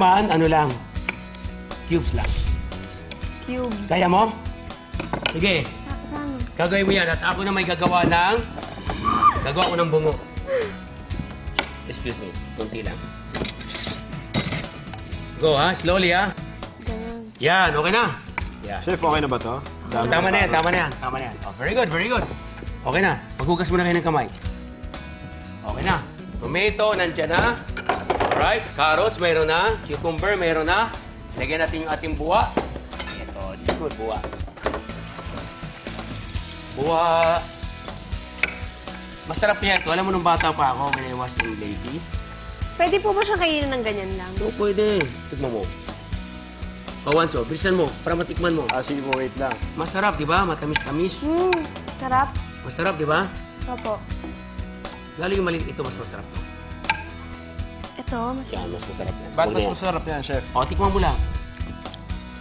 Man, ano lang, cubes lang. Cubes. Kaya mo? Sige, Paano? gagawin mo yan at ako na may gagawa ng... Gagawa ko ng bungo. Excuse me, konti lang. Go ha, slowly ha. Yan, okay na. Yan. Chef, okay na ba to? Oh, tama na yan, tama na yan, tama na yan. Oh, very good, very good. Okay na, maghugas muna kayo ng kamay. Okay na. Tomato, nandyan na. Alright, carrots, mayroon na. Cucumber, mayroon na. Lagyan natin yung ating buwa. Ito, good, buwa. Buwa. Masarap yan. Alam mo nung bata pa ako, when I was in lady. Pwede po ba siyang kainin ng ganyan lang? Oo, pwede. Tikman mo. Kawanso, bilisan mo, para matikman mo. Ah, sige po, wait lang. Masarap, di ba? Matamis-tamis. Hmm, sarap. Masarap, di ba? Opo. Lalo yung maliit ito, mas masarap to. Ito, mas... Yan, mas masarap yan. Ba't mas masarap yan, chef? O, tikman mo lang.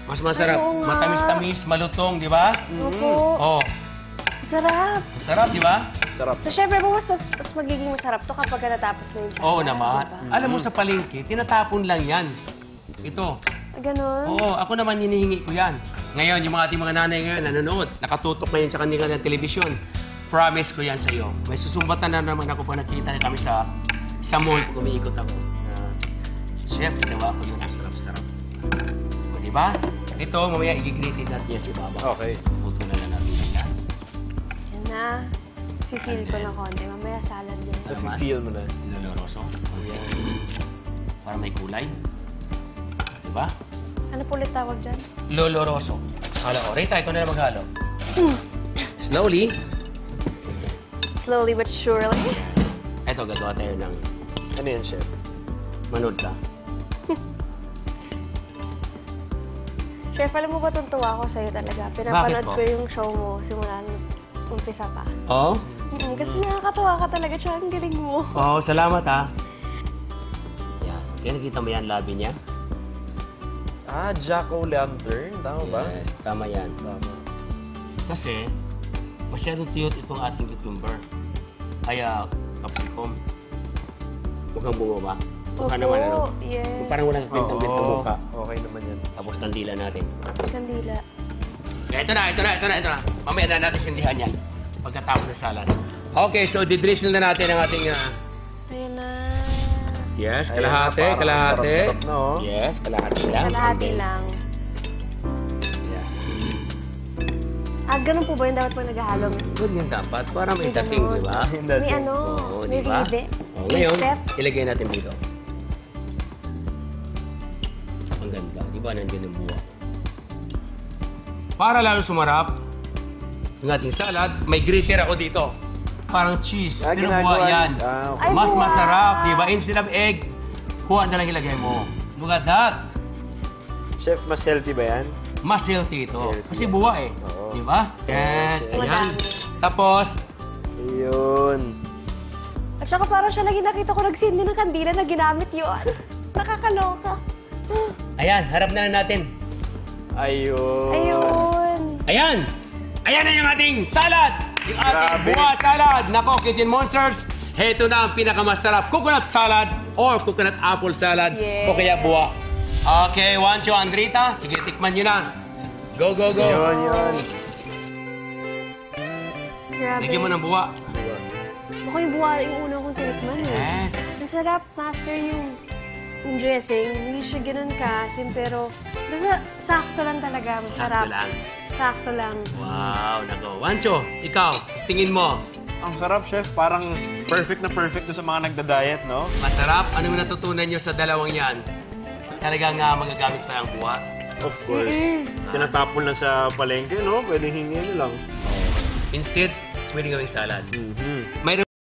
Mas masarap. Ay, oo nga. Matamis-tamis, malutong, di ba? Opo. Oh, Sarap. masarap, di ba? Sarap. So, syempre po, mas, mas, mas magiging masarap to kapag natapos na yung Oo tsaka, naman. diba? Alam mo sa palengke, tinatapon lang yan. Ito. Ah, Ganun. Oo, ako naman hinihingi ko yan. Ngayon, yung mga ating mga nanay ngayon nanonood, nakatutok ngayon sa kanila ng telebisyon. Promise ko yan sa iyo. May susumbatan na naman ako pag nakita kami sa sa mall pag umiikot ako. Ah, Chef, ginawa ko yun. Ang sarap-sarap. O, di ba? Ito, mamaya i-greeted natin yan si Baba. Okay. Huwag na lang natin yan. Yan na. Feel ko na konti. Mamaya salad din. Nafe-feel mo na. Loloroso. Para may kulay. Di ba? Ano po ulit tawag dyan? Loloroso. Halo ko. Rita, ikaw na lang maghalo. Slowly. Slowly but surely. Ito, gagawa tayo ng Ano yan, chef? manood ka. Chef, alam mo ba tuntua ako sa'yo talaga? Pinapanood po? ko yung show mo simula nung umpisa pa. Oo? Mm, kasi nakakatawa ka talaga. Tsaka ang galing mo. Oo, salamat ha. Yan. Kaya nakita mo yan, labi niya? Ah, Jack-o'-lantern. Tama ba? Yes, tama yan. Tama. Kasi, masyadong tuyot itong ating cucumber. Kaya, capsicum. Mukhang bungo ba? Mukha Opo, naman ano? yes. Yung Parang walang bintang-bintang Oo. mukha. Okay naman yan. Tapos tandila natin. Kandila. Ito na, ito na, ito na, ito na. Mamaya na natin sindihan yan. Pagkatapos ng salad. Okay, so didrizzle na natin ang ating... ah, Ayan na. yes, Ayan kalahati, na, parang kalahati. sarap-sarap na, oh. Yes, kalahati lang. Kalahati lang. Ah, ganun po ba yung dapat pag naghahalo? Good yun dapat. Para may dating, di ba? May ano, Oo, may di ba? ribe. Oh, May ngayon, step. ilagay natin dito. Ang ganda. Di ba nandiyan yung buwa? Para lalo sumarap, yung ating salad, may gritter ako dito. Parang cheese. Ah, Pero ginagawa buwa yan. Ah, okay. Ay, Mas buwa! masarap, di ba? Instead of egg, kuha na lang ilagay mo. Look at that. Chef, mas healthy ba yan? Mas healthy ito. Mas healthy. Kasi buwa eh. Oo. Di ba? Yes. Okay. Ayan. Tapos, Ayun. At saka parang siya lagi nakita ko nagsindi ng kandila na ginamit yun. Nakakaloka. ayan, harap na lang natin. Ayun. Ayun. Ayan! Ayan na yung ating salad! Yung ating Grabe. buwa salad! Nako, Kitchen Monsters, heto na ang pinakamasarap. Coconut salad or coconut apple salad Yes. o kaya buwa. Okay, Juancho, Andrita, sige, tikman nyo na. Go, go, go! Yun, yun. Grabe. Lagyan mo ng buwa. Mukhang yung buwa yung una kong tinikman eh. Yes! Masarap, master yung, yung dressing. Hindi siya ganun kasim, pero basta sakto lang talaga. Masarap. Sakto lang. Sakto lang. Wow, nako. Juancho, ikaw, tingin mo, Ang sarap, chef. Parang perfect na perfect to sa mga nagda-diet, no? masarap? Anong natutunan nyo sa dalawang yan? Talagang uh, magagamit pa ang buwa? Of course. Tinatapon lang sa palengke, no? Pwedeng hingin lang. Instead, pwede gawing salad. Mm-hmm. Mayroon